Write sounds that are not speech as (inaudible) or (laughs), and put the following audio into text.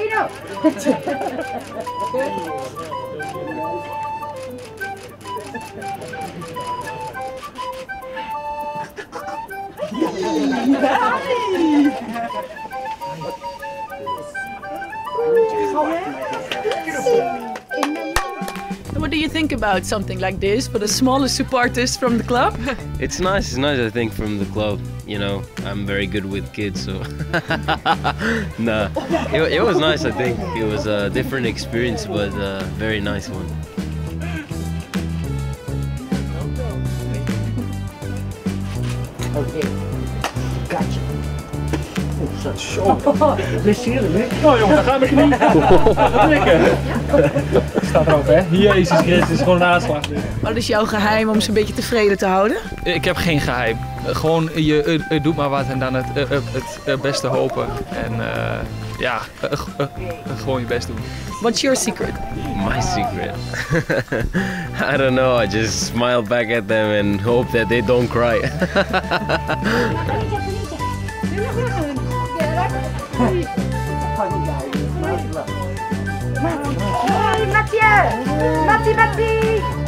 Torino. (laughs) What do you think about something like this for the smaller supporters from the club? (laughs) It's nice. It's nice. I think from the club. You know, I'm very good with kids, so (laughs) nah. It, it was nice. I think it was a different experience, but a very nice one. Okay. Gotcha. Zo. (laughs) Plezier, hè? Nou jongen, dan gaan we knie. Klikken. (laughs) (laughs) Staat erop, hè? Jezus Christus, gewoon een aanslag. Wat is jouw geheim om ze een beetje tevreden te houden? Ik heb geen geheim. Eh, Gewoon, je eh, eh, doet maar wat en dan het, eh, het beste hopen. En eh, ja, gewoon je best doen. What's your secret? My secret. I don't know. I just smile back at them and hope that they don't cry. Mati, mati, mati, mati.